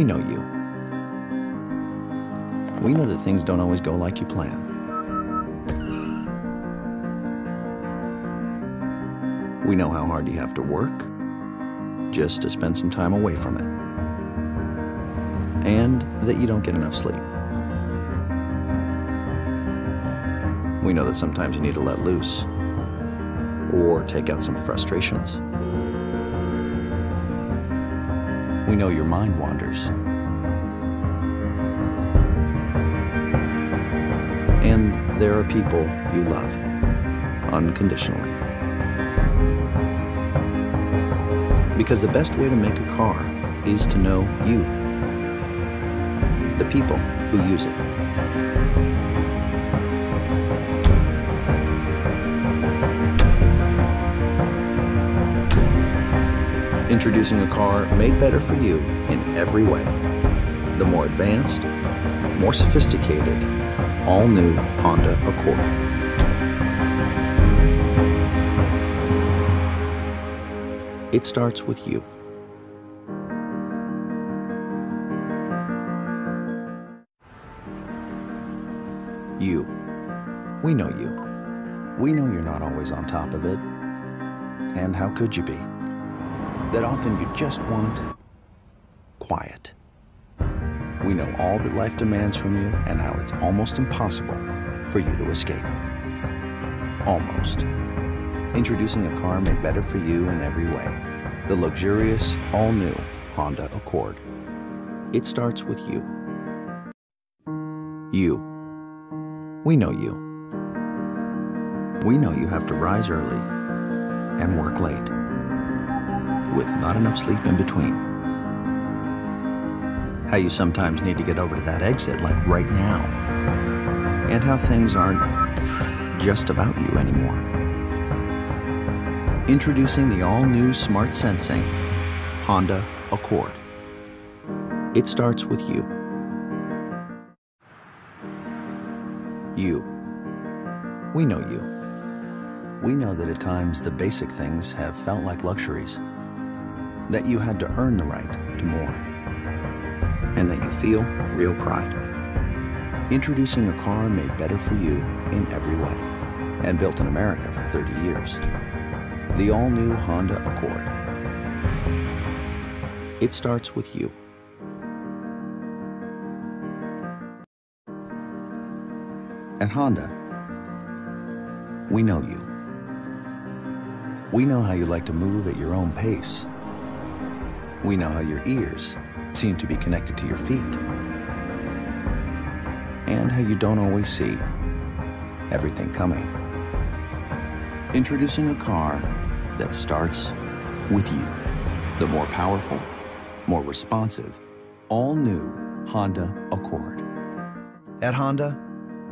We know you. We know that things don't always go like you plan. We know how hard you have to work just to spend some time away from it. And that you don't get enough sleep. We know that sometimes you need to let loose or take out some frustrations. We know your mind wanders. And there are people you love unconditionally. Because the best way to make a car is to know you, the people who use it. Introducing a car made better for you in every way. The more advanced, more sophisticated, all new Honda Accord. It starts with you. You. We know you. We know you're not always on top of it. And how could you be? That often you just want quiet. We know all that life demands from you and how it's almost impossible for you to escape. Almost. Introducing a car made better for you in every way. The luxurious, all-new Honda Accord. It starts with you. You. We know you. We know you have to rise early and work late, with not enough sleep in between. How you sometimes need to get over to that exit, like right now, and how things aren't just about you anymore. Introducing the all-new Smart Sensing Honda Accord. It starts with you. You. We know you. We know that at times the basic things have felt like luxuries, that you had to earn the right to more, and that you feel real pride. Introducing a car made better for you in every way, and built in America for 30 years. The all-new Honda Accord. It starts with you. At Honda, we know you. We know how you like to move at your own pace. We know how your ears seem to be connected to your feet. And how you don't always see everything coming. Introducing a car that starts with you. The more powerful, more responsive, all new Honda Accord. At Honda,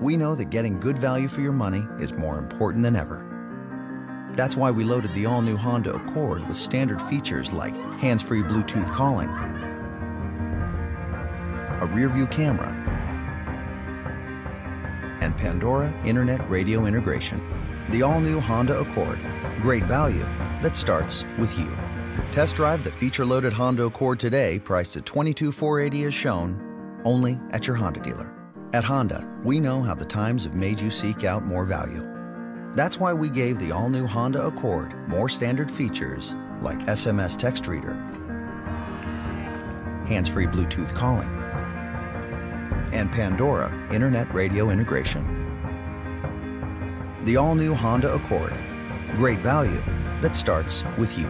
we know that getting good value for your money is more important than ever. That's why we loaded the all-new Honda Accord with standard features like hands-free Bluetooth calling, a rear-view camera, and Pandora Internet Radio integration. The all-new Honda Accord, great value that starts with you. Test drive the feature-loaded Honda Accord today, priced at $22,480 as shown, only at your Honda dealer. At Honda, we know how the times have made you seek out more value. That's why we gave the all-new Honda Accord more standard features like SMS text reader, hands-free Bluetooth calling, and Pandora Internet Radio integration. The all-new Honda Accord, great value that starts with you.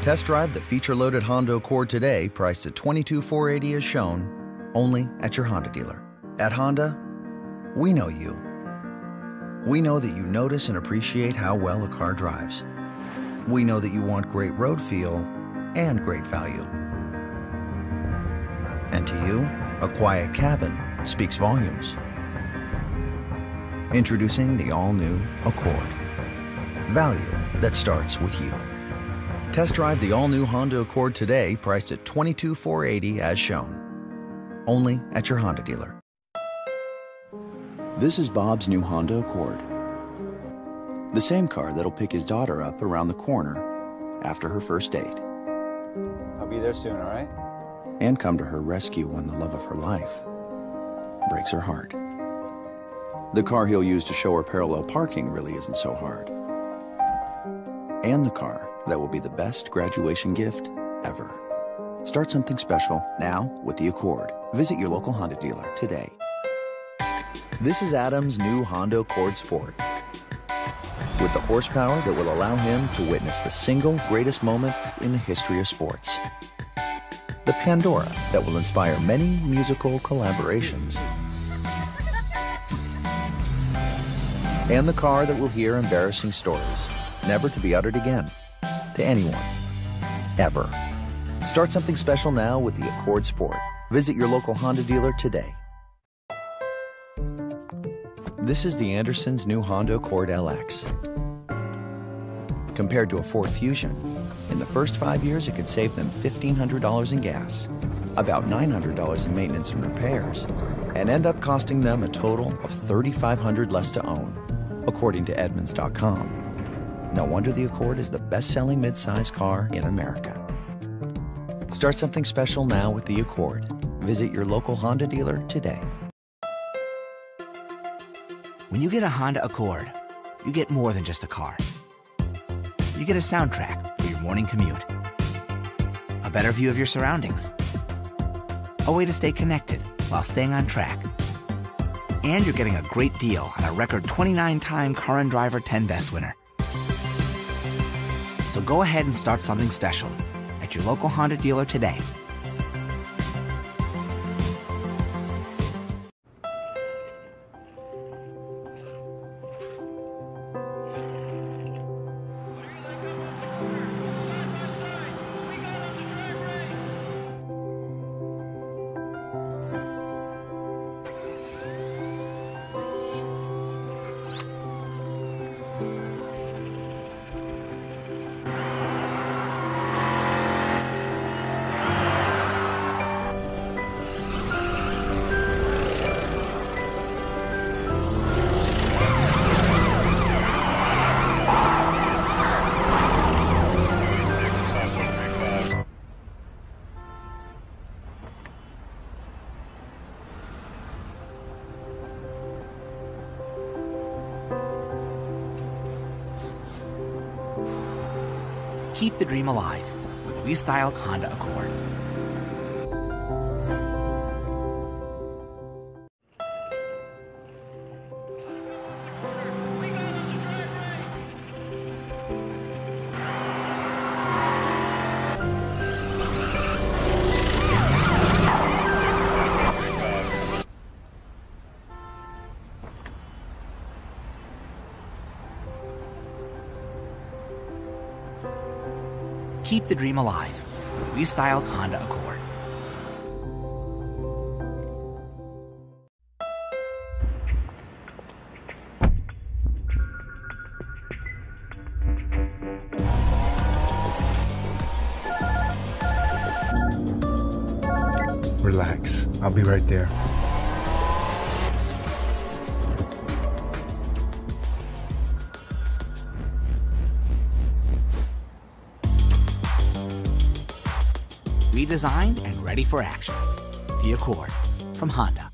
Test drive the feature-loaded Honda Accord today, priced at $22,480 as shown, only at your Honda dealer. At Honda, we know you. We know that you notice and appreciate how well a car drives. We know that you want great road feel and great value. And to you, a quiet cabin speaks volumes. Introducing the all-new Accord. Value that starts with you. Test drive the all-new Honda Accord today, priced at $22,480 as shown. Only at your Honda dealer. This is Bob's new Honda Accord. The same car that'll pick his daughter up around the corner after her first date. I'll be there soon, all right? and come to her rescue when the love of her life breaks her heart. The car he'll use to show her parallel parking really isn't so hard. And the car that will be the best graduation gift ever. Start something special now with the Accord. Visit your local Honda dealer today. This is Adam's new Honda Accord Sport. With the horsepower that will allow him to witness the single greatest moment in the history of sports the Pandora that will inspire many musical collaborations. And the car that will hear embarrassing stories, never to be uttered again, to anyone, ever. Start something special now with the Accord Sport. Visit your local Honda dealer today. This is the Andersons' new Honda Accord LX. Compared to a Ford Fusion, in the first five years, it could save them $1,500 in gas, about $900 in maintenance and repairs, and end up costing them a total of 3,500 less to own, according to Edmunds.com. No wonder the Accord is the best-selling midsize car in America. Start something special now with the Accord. Visit your local Honda dealer today. When you get a Honda Accord, you get more than just a car. You get a soundtrack for your morning commute, a better view of your surroundings, a way to stay connected while staying on track. And you're getting a great deal on a record 29 time Car and Driver 10 Best winner. So go ahead and start something special at your local Honda dealer today. The dream alive with the restyled Honda Accord. Keep the dream alive with restyled Honda Accord. Relax. I'll be right there. Redesigned and ready for action. The Accord from Honda.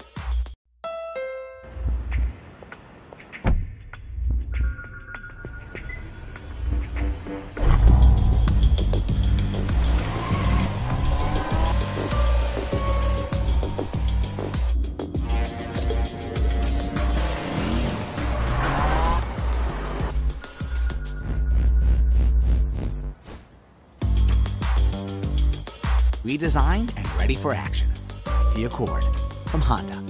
Redesigned and ready for action. The Accord from Honda.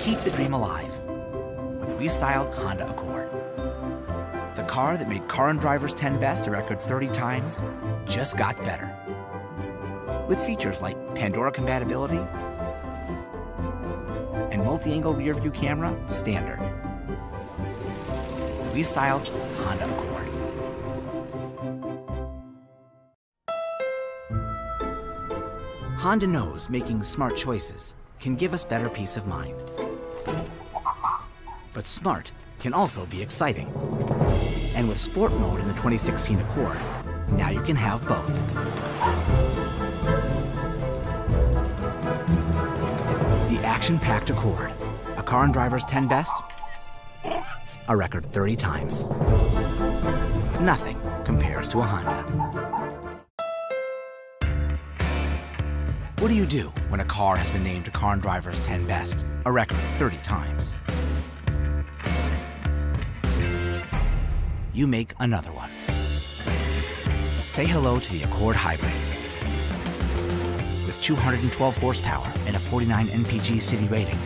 Keep the dream alive with the restyled Honda Accord. The car that made Car and Driver's 10 Best a record 30 times just got better. With features like Pandora compatibility and multi-angle rear view camera standard restyled Honda Accord. Honda knows making smart choices can give us better peace of mind. But smart can also be exciting. And with Sport Mode in the 2016 Accord, now you can have both. The action-packed Accord, a car and driver's 10 best, a record 30 times. Nothing compares to a Honda. What do you do when a car has been named a car and driver's 10 best, a record 30 times? You make another one. Say hello to the Accord Hybrid. With 212 horsepower and a 49 mpg city rating,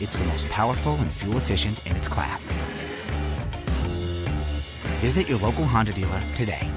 it's the most powerful and fuel efficient in its class. Visit your local Honda dealer today.